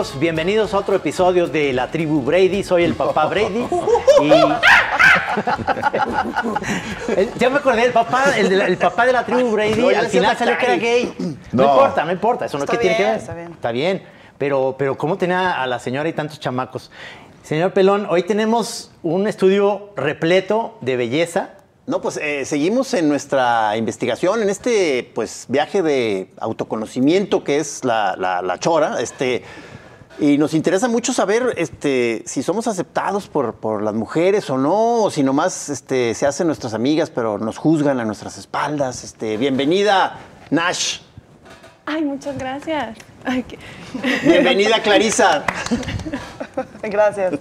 Amigos, bienvenidos a otro episodio de La Tribu Brady, soy el papá Brady y... Ya me acordé, el papá, el, de la- el papá de la tribu Brady, No, al final salió que era gay. No. No. importa, no importa, eso no Está ¿qué tiene que ver. está bien. Está bien, pero, pero ¿cómo tenía a la señora y tantos chamacos? Señor Pelón, hoy tenemos un estudio repleto de belleza. No, pues eh, seguimos en nuestra investigación, en este pues viaje de autoconocimiento que es la, la- la chora. Este, y nos interesa mucho saber este, si somos aceptados por, por las mujeres o no, o si nomás este, se hacen nuestras amigas, pero nos juzgan a nuestras espaldas. Este, bienvenida, Nash. Ay, muchas gracias. Bienvenida, Clarisa. Gracias.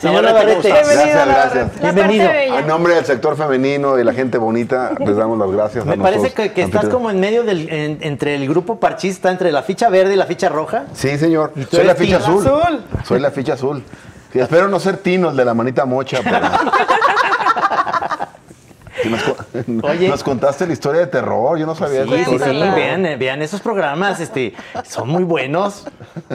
Señor Navarrete, ¿cómo Navarrete. estás? Bienvenida, Gracias, Navarrete. gracias. Bienvenido. A nombre del sector femenino y la gente bonita, les damos las gracias. a Me parece que, que estás como en medio del, en- entre el grupo parchista, entre la ficha verde y la ficha roja. Sí, señor. ¿Y tú Soy la ficha azul. Azul. Soy la ficha azul. Sí, espero no ser Tino, el de la manita mocha. pero- Nos, co- Oye. nos contaste la historia de terror, yo no sabía Sí, esa sí, historia sí, terror. vean, vean esos programas, este, son muy buenos.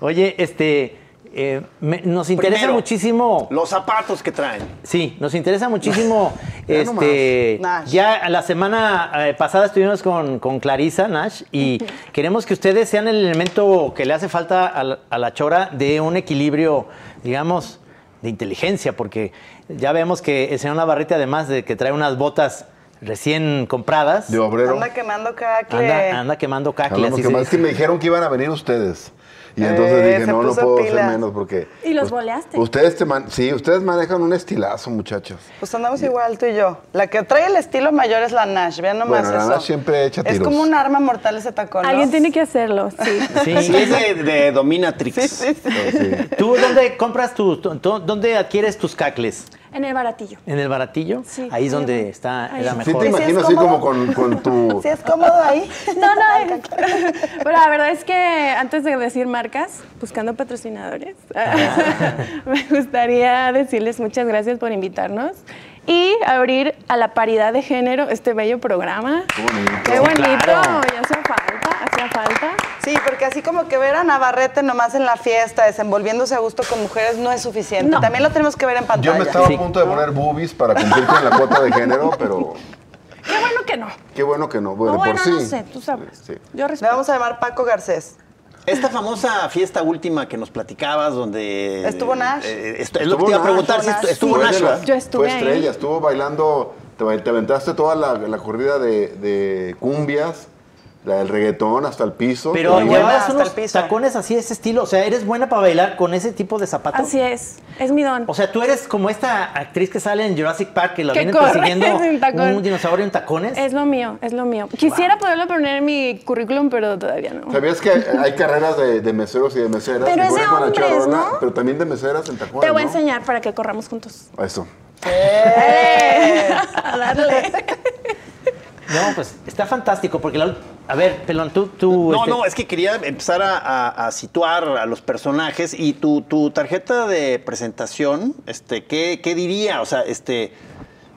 Oye, este, eh, me- nos interesa Primero, muchísimo. Los zapatos que traen. Sí, nos interesa muchísimo. Ya este, Nash. ya la semana eh, pasada estuvimos con, con Clarisa Nash y queremos que ustedes sean el elemento que le hace falta a la, a la chora de un equilibrio, digamos, de inteligencia, porque ya vemos que el señor Navarrete, además de que trae unas botas recién compradas, De obrero. Anda quemando cacle. anda, anda quemando cacles. Hablamos así que se más dice. que me dijeron que iban a venir ustedes. Y entonces Eh, dije, no, no puedo pilas. ser menos porque... Y los boleaste. Ustedes te man- sí, ustedes manejan un estilazo, muchachos. Pues andamos igual tú y yo. La que trae el estilo mayor es la Nash. Vean nomás Bueno, la eso. Nash siempre echa Es tiros. como un arma mortal ese tacón. Alguien tiene que hacerlo, sí. Sí. Sí, es de, de Dominatrix. Sí, sí, sí. Sí. ¿Tú dónde compras tus, tu- tu- dónde adquieres tus cacles? En el baratillo. ¿En el baratillo? Sí. Ahí es donde está Ahí. la Sí Sí mejor. te ¿Y si es imagino así como con, con tu... Sí, es cómodo ahí. No, no. Pero la verdad es que antes de decir marcas, buscando patrocinadores, me gustaría decirles muchas gracias por invitarnos y abrir a la paridad de género este bello programa. Qué bonito. Qué bonito, Claro. ya hacía falta, hacía falta. Sí, porque así como que ver a Navarrete nomás en la fiesta, desenvolviéndose a gusto con mujeres, no es suficiente. No. También lo tenemos que ver en pantalla. Yo me estaba Sí. a punto de poner boobies para cumplir con la cuota de género, pero Qué bueno que no. qué bueno que no. Bueno, No, bueno, por sí. no sé, tú sabes. Sí. Yo Le respeto. vamos a llamar Paco Garcés. Esta famosa fiesta última que nos platicabas, donde. ¿Estuvo Nash? eh, esto- es lo que te iba a preguntar, si estuvo Nash. Yo estuve Fue estrella, ahí. estuvo bailando, te, te aventaste toda la, la corrida de, de cumbias, la del reggaetón hasta el piso. Pero unos el piso. tacones así, ese estilo. O sea, ¿eres buena para bailar con ese tipo de zapatos? Así es, es mi don. O sea, tú eres como esta actriz que sale en Jurassic Park que la vienen persiguiendo un dinosaurio en tacones. Es lo mío, es lo mío. Quisiera poderlo poner en mi currículum, pero todavía no. ¿Sabías que hay, carreras de, de meseros y de meseras? Pero es de hombres, charola, ¿no? Pero también de meseras en tacones, Te voy a ¿no? enseñar para que corramos juntos. Eso. A darle. No, pues está fantástico porque la ul- a ver, Pelón, tú tú No, este, no, es que quería empezar a, a- a situar a los personajes y tu, tu tarjeta de presentación, este, ¿qué, qué diría? O sea, este,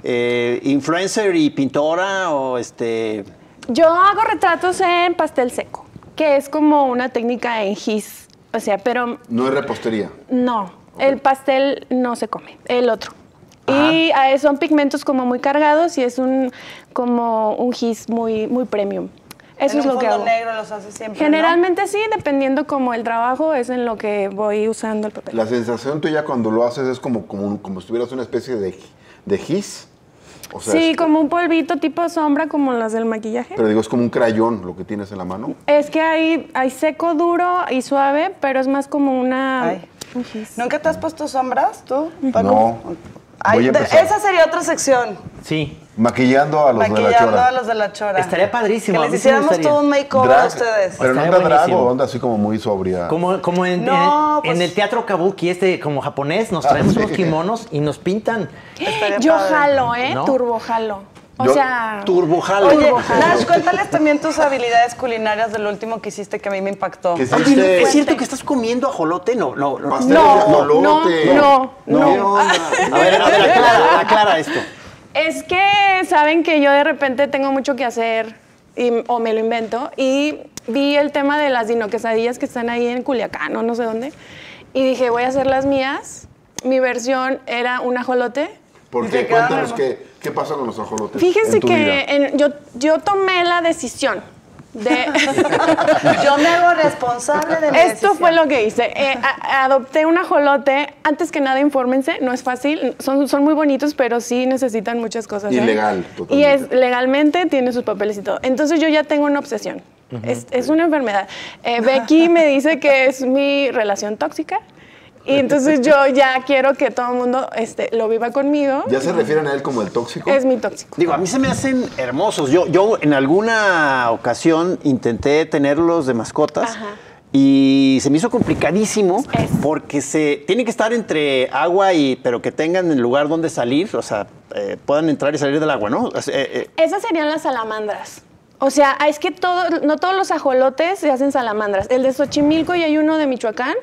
eh, influencer y pintora o este. Yo hago retratos en pastel seco, que es como una técnica en gis. O sea, pero No es repostería. no, el pastel no se come, el otro. Y eh, son pigmentos como muy cargados y es un como un gis muy muy premium. Eso en es un lo que hago. negro los hace siempre. ¿no? Generalmente sí, dependiendo como el trabajo es en lo que voy usando el papel. La sensación tuya cuando lo haces es como, como, como si tuvieras una especie de, de gis. O sea, sí, es- como un polvito tipo sombra como las del maquillaje. Pero digo, es como un crayón lo que tienes en la mano. Es que hay, hay seco, duro y suave, pero es más como una... Ay. ¿Nunca te has puesto sombras tú, Paco? No. Ay, Voy a de- empezar. esa sería otra sección. Sí. Maquillando a los de la Maquillando chora. a los de la chora. Estaría padrísimo, Que a les hiciéramos gustaría. todo un makeover a Drag, ustedes. Pero no anda drag o onda así como muy sobria. Como, como en, No, en- en pues- el teatro kabuki, este como japonés, nos Ah, traemos sí. unos kimonos y nos pintan. Estaría Yo padre. jalo, ¿eh? ¿No? Turbo jalo. O Yo- sea. Turbojalo. Oye, Turbo jalo. Nash, cuéntales también tus habilidades culinarias del último que hiciste que a mí me impactó. ¿Es cierto que estás comiendo ajolote? No, no, no. pastel No, de ajolote. no, no, ¿Qué no. onda? A ver, a ver, aclara, aclara esto. Es que saben que yo de repente tengo mucho que hacer y- o me lo invento y vi el tema de las dinoquesadillas que están ahí en Culiacán o no sé dónde y dije voy a hacer las mías. Mi versión era un ajolote. ¿Por qué? Cuéntanos qué, qué pasa con los ajolotes. Fíjense en tu vida. que en- yo, yo tomé la decisión de... Yo me hago responsable de mi Esto fue lo que hice. Eh, a- adopté un ajolote. Antes que nada, infórmense, no es fácil. Son, son muy bonitos, pero sí necesitan muchas cosas. ¿eh? Ilegal, Y es legalmente, tiene sus papeles y todo. Entonces yo ya tengo una obsesión. es, es una enfermedad. Eh, Becky me dice que es mi relación tóxica. Y entonces yo ya quiero que todo el mundo este, lo viva conmigo. ¿Ya se refieren a él como el tóxico? Es mi tóxico. Digo, a mí se me hacen hermosos. Yo, yo en alguna ocasión intenté tenerlos de mascotas. Ajá. Y se me hizo complicadísimo Es. porque se tiene que estar entre agua y pero que tengan el lugar donde salir, o sea, eh, puedan entrar y salir del agua, ¿no? Eh, eh, Esas serían las salamandras. O sea, es que todo, no todos los ajolotes se hacen salamandras. El de Xochimilco y hay uno de Michoacán,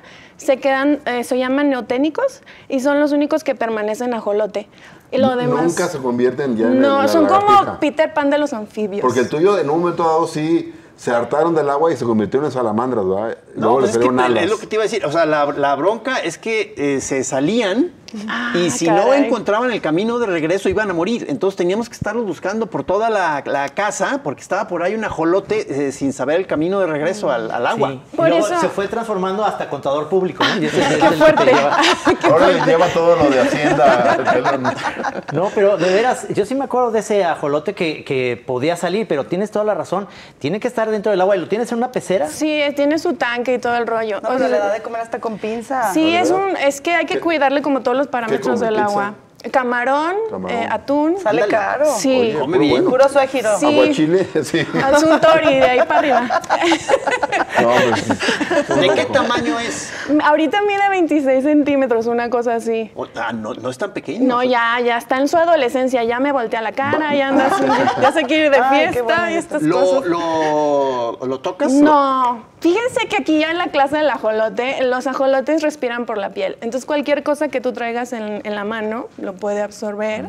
se quedan, eh, se llaman neoténicos y son los únicos que permanecen ajolote. Y lo demás. Nunca se convierten ya en No, la son como. Peter Pan de los anfibios. Porque el tuyo en un momento dado sí se hartaron del agua y se convirtieron en salamandras, ¿verdad? No, Luego pues le es, que salieron alas. es lo que te iba a decir. O sea, la, la bronca es que eh, se salían Ah, y si no encontraban el camino de regreso iban a morir. Entonces teníamos que estarlos buscando por toda la, la casa porque estaba por ahí un ajolote eh, sin saber el camino de regreso al, al agua. Sí. Y Por luego eso- se fue transformando hasta contador público, ¿no? Y ese es Qué fuerte. lleva- Ahora le lleva todo lo de Hacienda. No, pero de veras, yo sí me acuerdo de ese ajolote que, que podía salir, pero tienes toda la razón. Tiene que estar dentro del agua y lo tienes en una pecera. Sí, eh, tiene su tanque y todo el rollo. No, O pero sea, le da de comer hasta con pinza. Sí, ¿Ah, es un, es que hay que ¿Qué- cuidarle como todos los parámetros come del agua. Camarón, Camarón. eh, atún. Sale Ándale. caro. Sí. Oye, Come puro bien. bueno. Puro suegiro. Sí. Aguachile, sí. De ahí para arriba. No, pues, ¿De qué tamaño es? Ahorita mide 26 centímetros, una cosa así. O- ah, no, no es tan pequeño. No, ya, ya está en su adolescencia, ya me voltea la cara, ya anda así, ya se quiere ir de Ay, fiesta y estas ¿Lo, cosas. lo, ¿Lo tocas? No, fíjense que aquí ya en la clase del ajolote, los ajolotes respiran por la piel. Entonces cualquier cosa que tú traigas en, en la mano lo puede absorber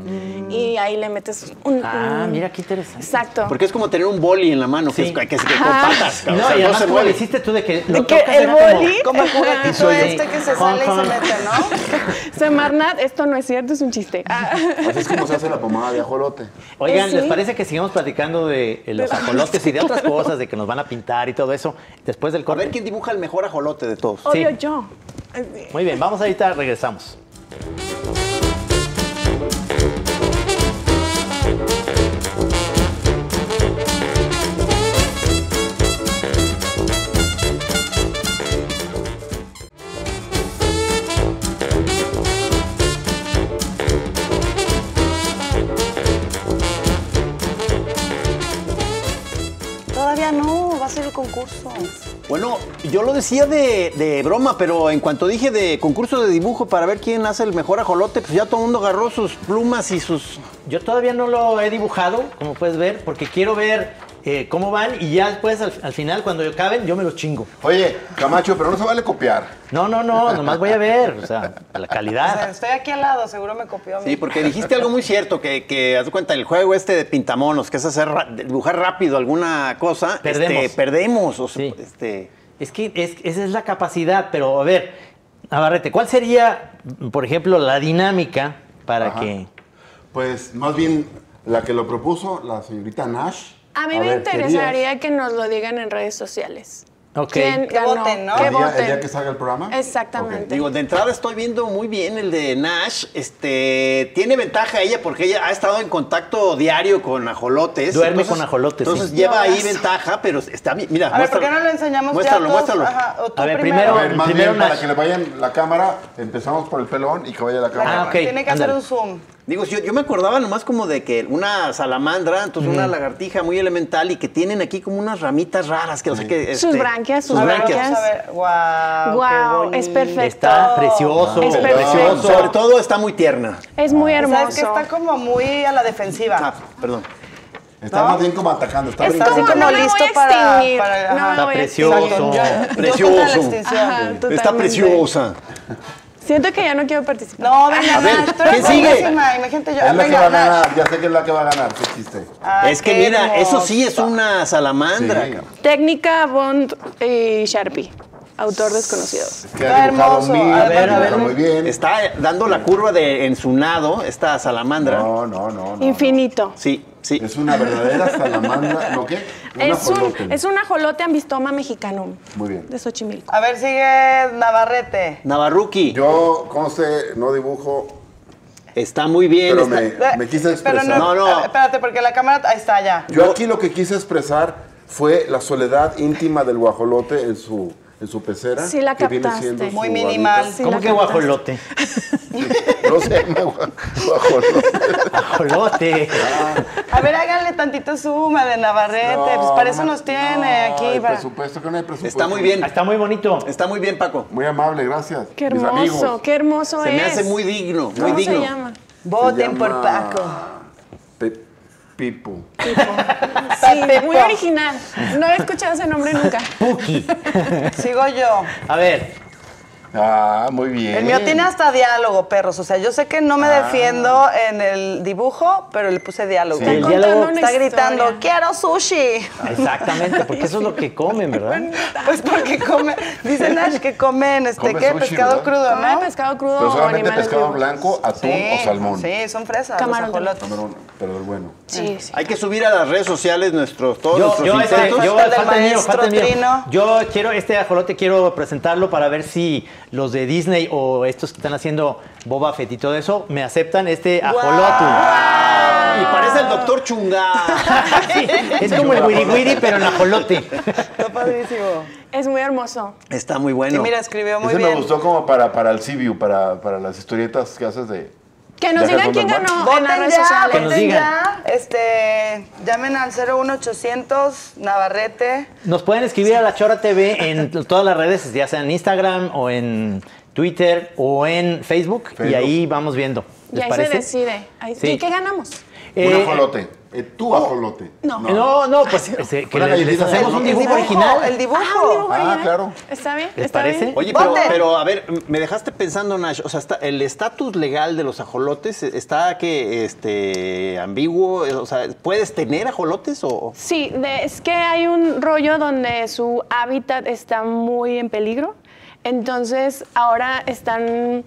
y ahí le metes un... Ah, un- mira qué interesante. Exacto. Porque es como tener un boli en la mano, que, Sí. es, que, es- que con patas. No, O sea, y además se como le hiciste tú de que lo que tocas el como- boli- Como el juguetito este que se Hong sale y se mete, ¿no? Semarnat, esto no es cierto, es un chiste. Ah. así es como se hace la pomada de ajolote. Oigan, Sí. ¿les parece que sigamos platicando de eh, los ajolotes y de otras cosas, de que nos van a pintar y todo eso después del A corte? ver quién dibuja el mejor ajolote de todos. Obvio Sí. yo. Muy bien, vamos ahorita, regresamos. Decía de, de broma, pero en cuanto dije de concurso de dibujo para ver quién hace el mejor ajolote, pues ya todo el mundo agarró sus plumas y sus... Yo todavía no lo he dibujado, como puedes ver, porque quiero ver eh, cómo van y ya después, al, al final, cuando acaben, yo me los chingo. Oye, Camacho, pero no se vale copiar. No, no, no, nomás voy a ver, o sea, la O sea, calidad. estoy aquí al lado, seguro me copió a mí. Sí, porque dijiste algo muy cierto, que, que haz de cuenta, el juego este de pintamonos, que es hacer dibujar rápido alguna cosa, Perdemos. este, perdemos. O sea, Sí. este, Es que es- esa es la capacidad, pero a ver, Navarrete, ¿cuál sería, por ejemplo, la dinámica para Ajá. que... Pues más bien la que lo propuso, la señorita Nash. A mí me ver, ¿querías? interesaría que nos lo digan en redes sociales. Ok. quién Que ganó. voten, ¿no? Que el, día, el voten. día que salga el programa. Exactamente. Digo, de entrada estoy viendo muy bien el de Nash. Este tiene ventaja ella porque ella ha estado en contacto diario con ajolotes. Duerme con ajolotes, Entonces sí. lleva ahí ventaja, pero está bien. Mira, A ver, ¿por qué no lo enseñamos Muéstralo, ya todos? muéstralo. Ajá, o tú A ver, A primero- ver, más Primero bien, para que le vayan la cámara, empezamos por el pelón y que vaya la cámara. Ah, ok. Tiene que hacer un zoom. Digo, yo, yo me acordaba nomás como de que una salamandra, entonces una lagartija muy elemental y que tienen aquí como unas ramitas raras que no sé qué. Sus branquias, sus A ver, branquias. vamos a ver. Wow, Guau, es perfecto. Está precioso. Es Sobre todo está muy tierna. Es muy ¿Sabes hermoso. que está como muy a la defensiva? Ah, perdón. Está ¿No? más bien como atacando, está Es Está brincando. así como como no listo para- no Está precioso. Yo- yo Precioso. Ajá, Está preciosa. Siento que ya no quiero participar. No, venga, A ver, tú eres ¿quién sigue? buenísima. Imagínate yo. Es la que va a ganar, ya sé que es la que va a ganar, qué chiste. Ah, es que mira, eso sí es una salamandra. Sí. Técnica Bond y Sharpie. Autor desconocido. Es que Está ha dibujado hermoso. mil, A ver, a ver. muy bien. Está dando la curva de en su nado, esta salamandra. No, no, no, no. Infinito. Sí, sí. Es una verdadera salamandra, ¿no qué? Una Es un, ajolote. es un ajolote ambistoma mexicanum. Muy bien. De Xochimilco. A ver, sigue Navarrete. Navarruki. Yo, conste, no dibujo, Está muy bien. pero está- me, me quise Pero expresar. No, no. eh, Espérate, porque la cámara. Ahí está, ya. Yo aquí lo que quise expresar fue la soledad íntima del guajolote en su, en su pecera. Sí la que viene captaste. siendo Muy minimal. Sí, ¿Cómo que captaste. guajolote? No se llama gua- guajolote. Guajolote. A ver, háganle tantito zoom a de Navarrete. No, pues para eso nos tiene no, aquí. hay para- presupuesto, que no hay presupuesto. Está muy bien. Está muy bonito. Está muy bien, Paco. Muy amable, gracias. Qué Mis hermoso, amigos. qué hermoso Se es. me hace muy digno, muy ¿Cómo digno. se llama? Voten Se por Paco. Pe- Pipo. Sí, muy original. No he escuchado ese nombre nunca. Puki. Sigo yo. A ver, Ah, muy bien. El mío tiene hasta diálogo, perros. O sea, yo sé que no me defiendo en el dibujo, pero le puse diálogo. Sí. el Está diálogo. contando una Está gritando, historia. quiero sushi. Exactamente, porque eso es lo que comen, ¿verdad? Pues porque come, dice Nash que comen este, Come ¿qué? sushi, pescado ¿verdad? crudo, Come ¿no? pescado crudo Pero o animales pescado vivos. blanco, atún o salmón. Sí, son fresas, Camarón los ajolotes. Camarón, pero bueno. Sí, sí. Hay que subir a las redes sociales nuestros, todos Yo, nuestros yo, este, intentos. yo, falta el mío, falta mío. Yo quiero, este ajolote quiero presentarlo para ver si los de Disney o estos que están haciendo Boba Fett y todo eso me aceptan este ajolote. Y parece el doctor Chunga. Sí, es como el wiri wiri, pero en ajolote. Está padrísimo. Es muy hermoso. Está muy Y bueno. mira, escribió muy Ese bien. me gustó como para, para el Civiu, para, para las historietas que haces de... Que nos digan quién ganó en las redes ya, sociales. Que nos voten digan. ya. Este, llamen al 01800 Navarrete. Nos pueden escribir a La Chora TV en todas las redes, ya sea en Instagram o en Twitter o en Facebook, y ahí vamos viendo. Y ¿Les ahí parece? se decide. Ahí- Sí. ¿Y qué ganamos? Un Eh, ajolote. Eh, tu ajolote. no. No, no, pues que Una les, les galletita de hacemos un dibujo, el dibujo, original. el dibujo. Ah, un dibujo Ah, original. claro. ¿Está bien? ¿Les ¿Está parece? bien? Oye, pero, pero a ver, me dejaste pensando, Nash. O sea, está- el estatus legal de los ajolotes está que este ambiguo. O sea, ¿puedes tener ajolotes o...? Sí, de- es que hay un rollo donde su hábitat está muy en peligro. Entonces, ahora están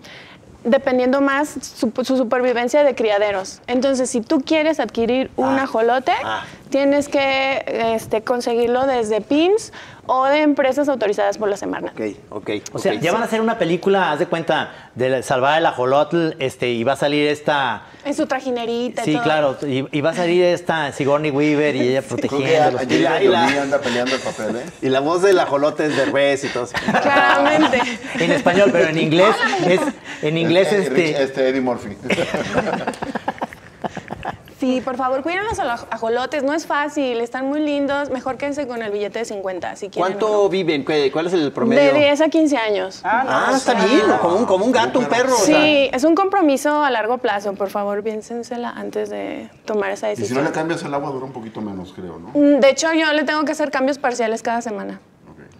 dependiendo más su, su supervivencia de criaderos. Entonces, si tú quieres adquirir un ajolote, ah. tienes que este, conseguirlo desde PINS o de empresas autorizadas por la Semarnat. Ok, ok. O sea, ya van a hacer una película, haz de cuenta, de salvar el ajolotl, este, y va a salir esta... En su trajinerita y Sí, todo. claro, y, y va a salir esta Sigourney Weaver y ella Creo que protegiéndolos. Angelina Y la- anda peleando el papel, ¿eh? Y la voz del ajolote es de res y todo eso. Claramente. En español, pero en inglés es... En inglés, Eh, Rich- este... este Eddie Murphy. Sí, por favor, cuiden los aj- ajolotes. No es fácil, están muy lindos. Mejor quédense con el billete de 50 si quieren. ¿Cuánto viven? ¿Qué- ¿Cuál es el promedio? De 10 a 15 años. Ah, no, Ah, pues, está bien, como un, como un gato, un perro. o sea. Sí, es un compromiso a largo plazo. Por favor, piénsensela antes de tomar esa Y si no decisión. le cambias el agua, dura un poquito menos, creo, ¿no? Mm, De hecho, yo le tengo que hacer cambios parciales cada semana.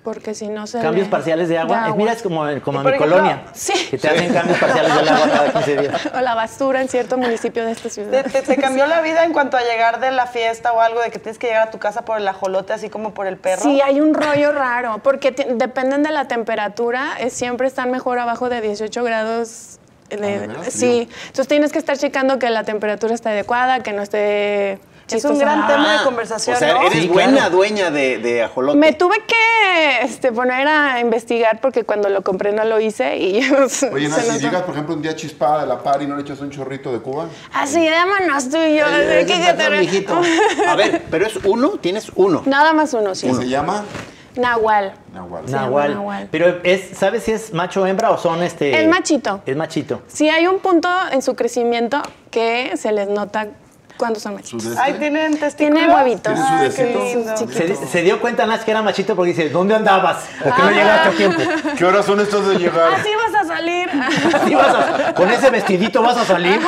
Porque si no se. Cambios le- parciales de agua. Es- Mira, es como, como en mi ejemplo, colonia. sí. Que te hacen cambios parciales del agua cada 15 días. O la basura en cierto municipio de esta ¿Te, ciudad. te- te cambió la vida en cuanto a llegar de la fiesta o algo de que tienes que llegar a tu casa por el ajolote así como por el perro? Sí, hay un rollo raro, porque dependen de la temperatura, eh, siempre están mejor abajo de 18 grados. de- ¿de veras? sí, entonces tienes que estar checando que la temperatura esté adecuada, que no esté Es un gran Ah. tema de Ah, conversación, O sea, ¿no? eres Sí, buena claro. dueña de, de ajolote. Me tuve que este, poner a investigar porque cuando lo compré no lo hice y Oye, se no, si nos- llegas, por ejemplo, un día chispada de la par y no le echas un chorrito de Cuba. Así, vámonos tú y yo. Eh, de ese que- es que mejor, te-. A ver, pero es uno, tienes uno. Nada más uno, sí. ¿Cómo se llama? Nahual. Nahual. Nahual. Nahual. Pero es, ¿sabes si es macho o hembra o son este? Es machito. Es machito. Sí hay un punto en su crecimiento que se les nota cuando son machitos. Deseo. tienen testículos. Tiene huevitos. ¿Tiene su Ay, qué besito? lindo. Sus Se, se dio cuenta Nash que era machito porque dice, ¿dónde andabas? ¿Por qué no Ah. llegaste a tiempo? ¿Qué horas son estos de llegar? Así vas a salir. Vas a- con ese vestidito vas a salir.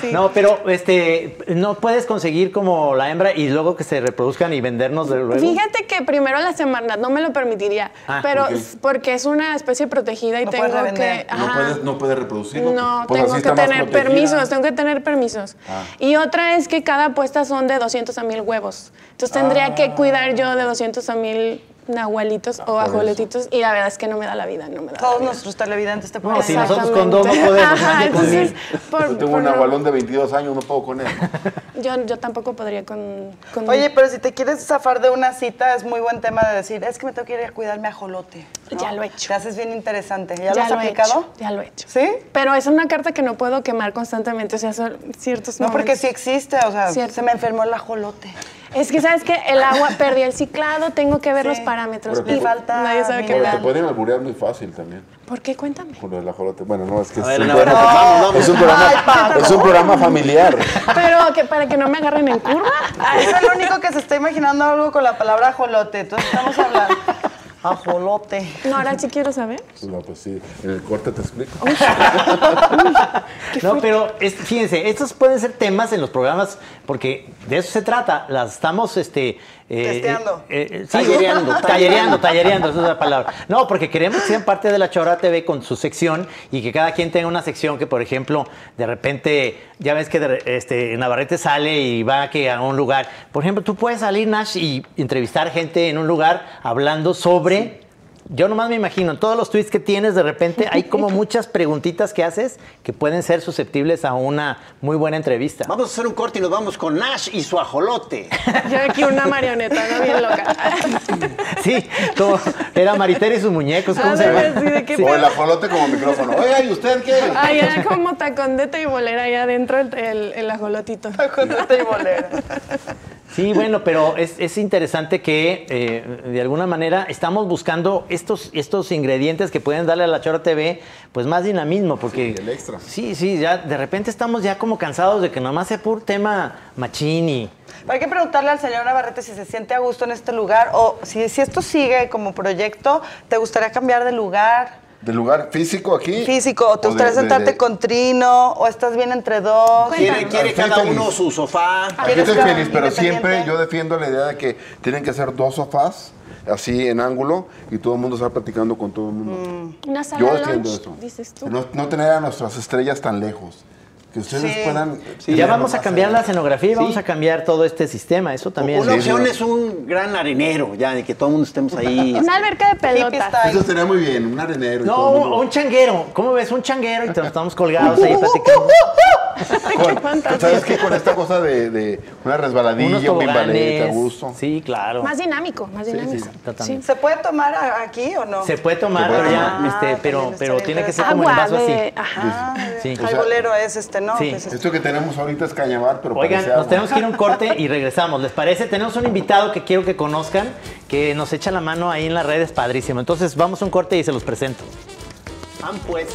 Sí. No, pero este, no puedes conseguir como la hembra y luego que se reproduzcan y vendernos de luego. Fíjate que primero la semana no me lo permitiría, Ah, pero porque es una especie protegida y No tengo que No ajá. puedes, no puedes reproducirlo. No, Pues tengo así que tener permisos, tengo que tener permisos. Ah. Y otra es que cada puesta son de 200 a 1000 huevos. Entonces tendría que cuidar yo de 200 a 1000 nahualitos o por eso. ajolotitos y la verdad es que no me da la vida, no me da la Todos vida. nuestros televidentes te No, pueden si decir. nosotros con dos no podemos, Ajá, entonces, mil. por- Yo tengo por un no- abualón de 22 años, no puedo con él. yo, yo tampoco podría con... con- Oye, pero si te quieres zafar de una cita, es muy buen tema de decir, es que me tengo que ir a cuidar mi ajolote. ¿no? Ya lo he hecho. Te haces bien interesante. ¿Ya, lo has he aplicado? hecho, ya lo he hecho. ¿Sí? Pero es una carta que no puedo quemar constantemente, o sea, son ciertos No, porque sí existe, o sea, Cierto. se me enfermó el ajolote. Es que, ¿sabes qué? El agua, perdí el ciclado, tengo que ver Sí. los parámetros. Pero te- falta Nadie sabe qué te pueden alburear muy fácil también. ¿Por qué? Cuéntame. Con lo del ajolote. Bueno, no, es que es, ver, un no, programa, es un programa, Paco. es un programa familiar. Pero que para que no me agarren en curva. Ah, es el único que se está imaginando algo con la palabra ajolote. Entonces estamos hablando. Ajolote. No, ahora sí quiero saber. No, pues sí, en el corte te explico. No, pero es- fíjense, estos pueden ser temas en los programas porque de eso se trata. Las estamos, este, eh, Testeando. eh, eh, sí, Tallereando. tallereando, tallereando, esa es la palabra. No, porque queremos que sean parte de la Chora TV con su sección y que cada quien tenga una sección que, por ejemplo, de repente, ya ves que de este, Navarrete sale y va que a un lugar. Por ejemplo, tú puedes salir, Nash, y entrevistar gente en un lugar hablando sobre. Yo nomás me imagino, en todos los tweets que tienes, de repente hay como muchas preguntitas que haces que pueden ser susceptibles a una muy buena entrevista. Vamos a hacer un corte y nos vamos con Nash y su ajolote. Yo aquí una marioneta, ¿no? Bien loca. Sí, como era Maritere y sus muñecos, ¿cómo se ver, llama? sí, ¿de qué O el ajolote como micrófono. Oiga, ¿y usted qué? Ay, era como tacón de teibolera ahí adentro el, el, el ajolotito. Ajolote y bolera. Sí, bueno, pero es, es interesante que eh, de alguna manera estamos buscando estos, estos ingredientes que pueden darle a la Chora TV pues más dinamismo, porque... Sí, el extra. Sí, sí, ya de repente estamos ya como cansados de que nomás sea puro tema machini. Hay que preguntarle al señor Navarrete si se siente a gusto en este lugar o si, si esto sigue como proyecto, ¿te gustaría cambiar de lugar ¿Del lugar físico aquí? físico? ¿O gustaría de- sentarte de- con Trino? ¿O estás bien entre dos? Quiere, quiere cada feliz. uno su sofá. Aquí ¿Quieres estoy feliz, pero siempre yo defiendo la idea de que tienen que ser dos sofás, así en ángulo, y todo el mundo está platicando con todo el mundo. Una sala Yo lunch, defiendo eso. dices tú. No, no tener a nuestras estrellas tan lejos. Que ustedes Sí. puedan... Sí, ya vamos a cambiar la escenografía y vamos a cambiar todo este sistema, eso también. Una Sí, opción sí. es un gran arenero, ya, de que todo el mundo estemos ahí. Una alberca de pelotas. Eso estaría muy bien, un arenero y No, todo mundo. un changuero. ¿Cómo ves? Un changuero y te- estamos colgados ahí platicando. Con-. ¿Sabes qué? Con esta cosa de, de una resbaladilla, un bimbalete a toboganes. gusto. Sí, claro. Más dinámico, más dinámico. totalmente. ¿Se puede tomar aquí o no? Se puede tomar, Se puede pero ya, este, Ah, pero, tiene que ser como en vaso de... así. Ajá. Sí. Ay, bolero es este, ¿no? Sí. Pues es- Esto que tenemos ahorita es cañabar, pero Oigan, nos tenemos que ir a un corte y regresamos. ¿Les parece? Tenemos un invitado que quiero que conozcan, que nos echa la mano ahí en las redes, padrísimo. Entonces vamos a un corte y se los presento. Van pues.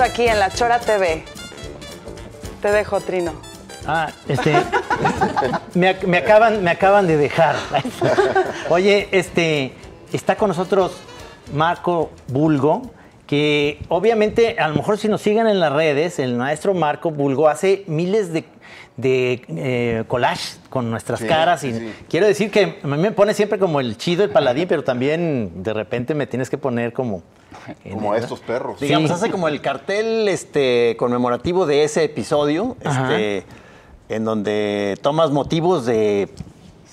Aquí en La Chora TV. Te dejo, Trino. Ah, este. me, me acaban, me acaban de dejar. Oye, este. Está con nosotros Marco Bulgo, que obviamente, a lo mejor si nos siguen en las redes, el maestro Marco Bulgo hace miles de, de eh, collage con nuestras Sí, caras. Y sí, sí. quiero decir que a mí me pone siempre como el chido, el paladín, pero también de repente me tienes que poner como... Como el- estos perros. Digamos, Sí. hace como el cartel este, conmemorativo de ese episodio, este, en donde tomas motivos de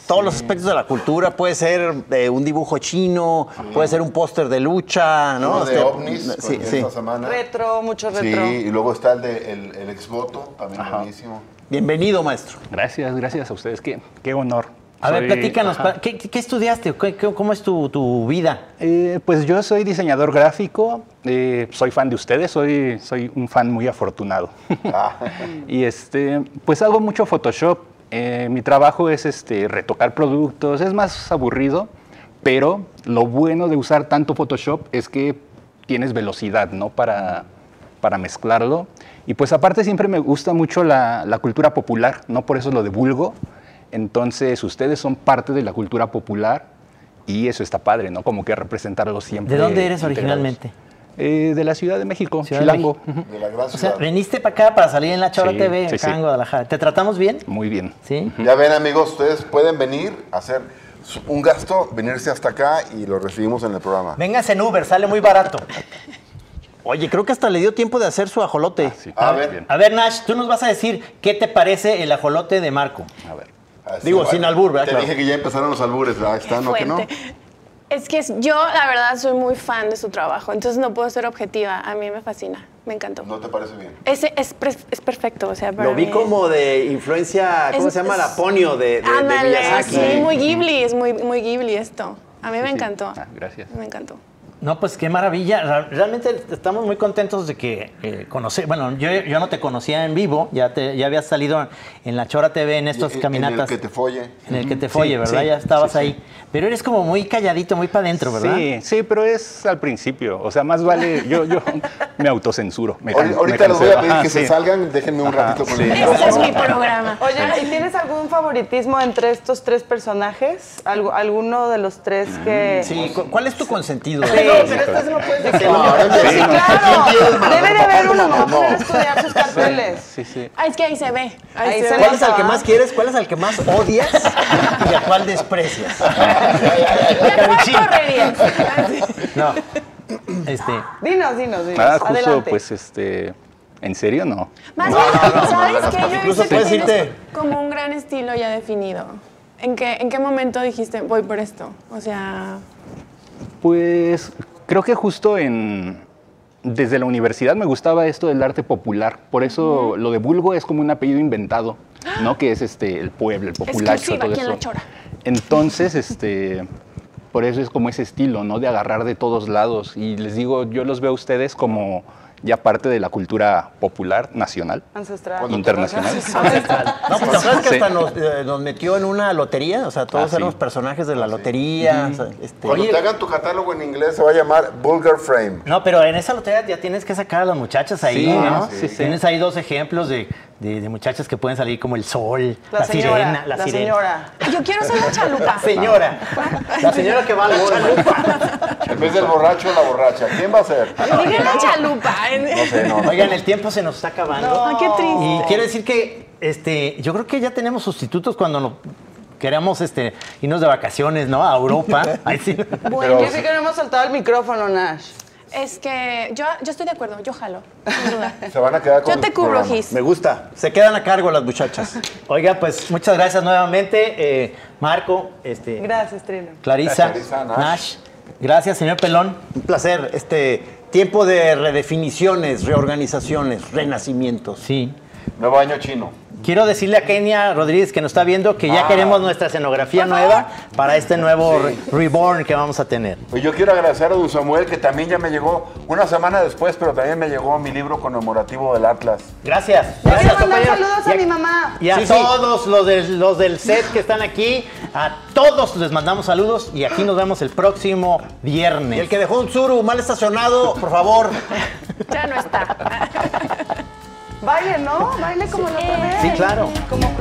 todos los aspectos de la cultura. Puede ser eh, un dibujo chino, puede ser un póster de lucha, ¿no? Uno de Este, ovnis sí, sí. esta semana. Retro, mucho Sí, retro. y luego está el de el, el exvoto, también buenísimo. Bienvenido, maestro. Gracias, gracias a ustedes. Qué, qué honor. A ver, platícanos, ¿qué, qué estudiaste? ¿Qué- qué- ¿Cómo es tu, tu vida? Eh, pues yo soy diseñador gráfico, eh, soy fan de ustedes, soy, soy un fan muy afortunado. Ah. y este, pues hago mucho Photoshop. Eh, mi trabajo es este, retocar productos, es más aburrido, pero lo bueno de usar tanto Photoshop es que tienes velocidad, ¿no? Para, para mezclarlo. Y pues aparte siempre me gusta mucho la, la cultura popular, ¿no? Por eso lo divulgo. Entonces ustedes son parte de la cultura popular y eso está padre, ¿no? Como que representarlo siempre. ¿De dónde eres integrados. originalmente? Eh, de la Ciudad de México, Ciudad de Chilango. México. Ujú. De la gran O sea, ciudad. veniste para acá para salir en la Chora Sí, TV sí, acá sí. en Guadalajara. ¿Te tratamos bien? Muy bien. Sí. Ya ven, amigos, ustedes pueden venir a hacer un gasto, venirse hasta acá y lo recibimos en el programa. Véngase en Uber, sale muy barato. Oye, creo que hasta le dio tiempo de hacer su ajolote. Sí, A ver. bien. A ver, Nash, tú nos vas a decir qué te parece el ajolote de Marco. A ver. Así, Digo, sin albur, ¿verdad? Te Claro. dije que ya empezaron los albures, ¿verdad? ¿Está, no que no? Es que es- yo, la verdad, soy muy fan de su trabajo, entonces no puedo ser objetiva. A mí me fascina, me encantó. ¿No te parece bien? Ese es, es perfecto, o sea, para Lo vi mí- como de influencia, ¿cómo Es- se llama? es- La ponio de, de, de Ándale, Miyazaki. sí, muy Ghibli, es muy, muy Ghibli esto. A mí me sí. encantó. Ah, gracias. Me encantó. No, pues qué maravilla. Ra- Realmente estamos muy contentos de que eh, conocer. Bueno, yo, yo no te conocía en vivo, ya, te, ya habías salido en la Chora TV en estas En- caminatas. En el que te folle. En el que te folle, Sí, ¿verdad? sí, ya estabas sí, sí. ahí. Pero eres como muy calladito, muy para adentro, ¿verdad? Sí, sí, pero es al principio. O sea, más vale, yo, yo me autocensuro. Me can- Ahorita me les voy a pedir Ajá, que se sí. salgan, déjenme un Ajá, ratito con sí. el Ese es mi programa. Oye, ¿y tienes algún favoritismo entre estos tres personajes? ¿Algu- ¿Alguno de los tres que...? Sí, ¿cu- ¿cuál es tu consentido? No, pero esto sí lo puedes decir. Claro, Sí, sí, claro. Debe de haber uno, No. no estudiar sus carteles. Sí, sí. Ah, es que ahí se ve. Ahí, Ahí se, ve. ¿Cuál es al que más quieres? ¿Cuál es al que más odias? ¿Y a cuál desprecias? No. Este. Dinos, dinos, dinos. Ah, justo, Adelante. pues, este, ¿en serio no? Más bien, ¿sabes qué? Yo Incluso puedes tienes irte- como un gran estilo ya definido. ¿En qué, ¿En qué momento dijiste, voy por esto? O sea, Pues creo que justo en desde la universidad me gustaba esto del arte popular. Por eso lo de vulgo es como un apellido inventado, ¿no? Que es este el pueblo, el populacho, Exclusiva todo aquí en eso. La Chora. Entonces, este por eso es como ese estilo, ¿no? De agarrar de todos lados. Y les digo, yo los veo a ustedes como ya parte de la cultura popular nacional, Ancestral. internacional. No, pues ¿te acuerdas que Sí. hasta nos, eh, nos metió en una lotería? O sea, todos Ah, sí. éramos personajes de la lotería. o sea, este- Cuando Oye. te hagan tu catálogo en inglés se va a llamar Vulgar Frame. No, pero en esa lotería ya tienes que sacar a las muchachas ahí, Sí, ¿no? sí, sí. Tienes ahí dos ejemplos de, de- de muchachas que pueden salir como el sol, la, La señora. sirena, la, La sirena. señora. yo quiero ser la chalupa. Señora. La señora que va al En vez del borracho, la borracha. ¿Quién va a ser? Dije la chalupa. No sé, no. Oigan, el tiempo se nos está acabando. Ay, qué triste. Y quiero decir que este, yo creo que ya tenemos sustitutos cuando no, queremos este, irnos de vacaciones, ¿no? A Europa. Ahí sí. Bueno, yo sí que no hemos soltado el micrófono, Nash. Es que yo, yo estoy de acuerdo, yo jalo, sin duda. Se van a quedar con Yo te cubro, programa. Gis. Me gusta. Se quedan a cargo las muchachas. Oiga, pues muchas gracias nuevamente, eh, Marco, este, Gracias, Trino. Clarisa, Clarisa, Nash. Nash. Gracias, señor Pelón. Un placer. Este tiempo de redefiniciones, reorganizaciones, renacimientos. Sí. Nuevo año chino. Quiero decirle a Kenia Rodríguez que nos está viendo que ya Ah. queremos nuestra escenografía nueva para este nuevo re- reborn que vamos a tener. Pues yo quiero agradecer a don Samuel que también ya me llegó una semana después, pero también me llegó mi libro conmemorativo del Atlas. Gracias. Gracias, quiero mandar saludos Y a mi mamá. Y a Sí, sí. todos los del, los del set que están aquí, a todos les mandamos saludos y aquí nos vemos el próximo viernes. Y el que dejó un suru mal estacionado, por favor. Ya no está. Baile, ¿no? Baile como la otra vez. Sí, claro. Como...